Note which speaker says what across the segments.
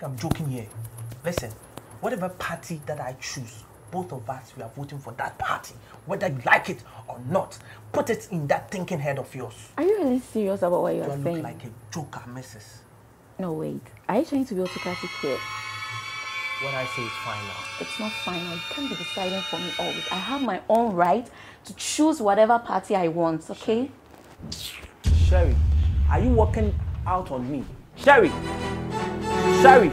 Speaker 1: think I'm joking here. Listen, whatever party that I choose, both of us, we are voting for that party. Whether you like it or not. Put it in that thinking head of yours.
Speaker 2: Are you really serious about what you
Speaker 1: You
Speaker 2: are
Speaker 1: look
Speaker 2: saying?
Speaker 1: like a joker, Mrs.
Speaker 2: No, wait. Are you trying to be autocratic here?
Speaker 1: What I say is final.
Speaker 2: It's not final. You can't be deciding for me always. I have my own right to choose whatever party I want, okay?
Speaker 1: Sherry, are you working out on me? Sherry! Sherry!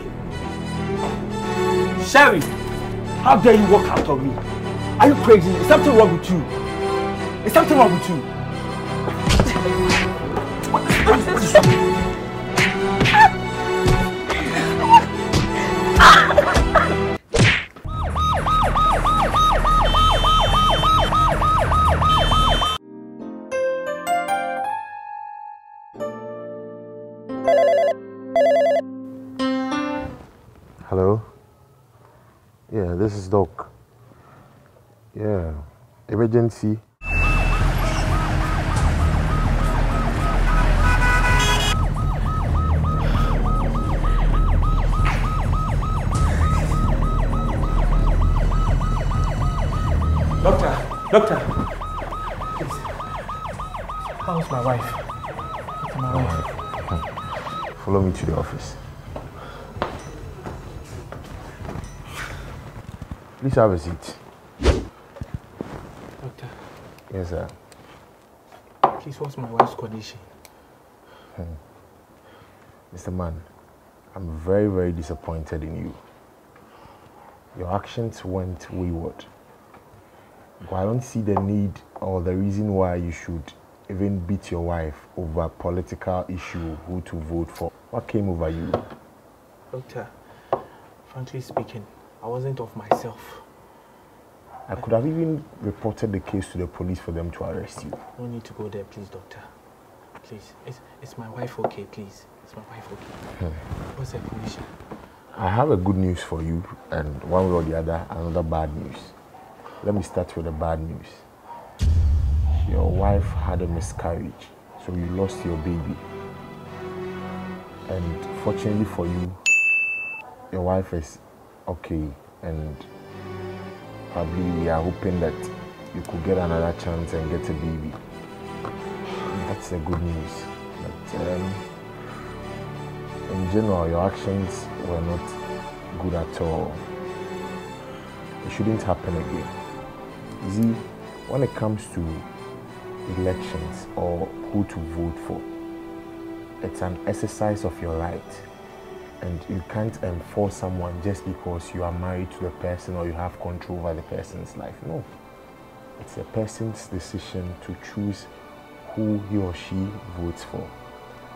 Speaker 1: Sherry! How dare you walk out on me? Are you crazy? Is something wrong with you? Is something wrong with you? What, what, what is
Speaker 3: Hello? Yeah, this is Doc. Yeah, emergency.
Speaker 1: Doctor, doctor. Please. How's my wife? Doctor, my wife.
Speaker 3: Follow me to the office. Please have a seat.
Speaker 1: Doctor,
Speaker 3: Yes, sir.
Speaker 1: please, what's my wife's condition? Hmm.
Speaker 3: Mr. Man, I'm very, very disappointed in you. Your actions went wayward. But I don't see the need or the reason why you should even beat your wife over a political issue who to vote for. What came over you?
Speaker 1: Doctor, frankly speaking, I wasn't of myself.
Speaker 3: I could have even reported the case to the police for them to arrest you.
Speaker 1: No need to go there, please, doctor. Please. Is, is my wife okay, please? Is my wife okay? Hmm. What's her condition?
Speaker 3: I have a good news for you, and one way or the other, another bad news. Let me start with the bad news. Your wife had a miscarriage, so you lost your baby. And fortunately for you, your wife is okay, and probably we are hoping that you could get another chance and get a baby. That's the good news. But um, in general, your actions were not good at all. It shouldn't happen again. You see, when it comes to elections or who to vote for, it's an exercise of your right. And you can't enforce someone just because you are married to the person or you have control over the person's life. No. It's a person's decision to choose who he or she votes for.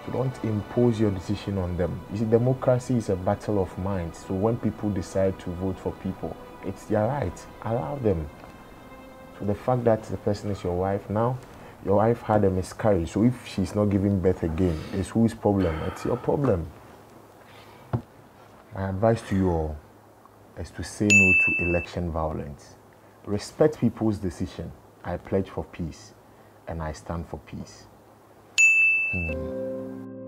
Speaker 3: So don't impose your decision on them. You see, democracy is a battle of minds. So when people decide to vote for people, it's their right. Allow them. So the fact that the person is your wife now, your wife had a miscarriage. So if she's not giving birth again, it's whose problem? It's your problem. My advice to you all is to say no to election violence. Respect people's decision. I pledge for peace and I stand for peace. Hmm.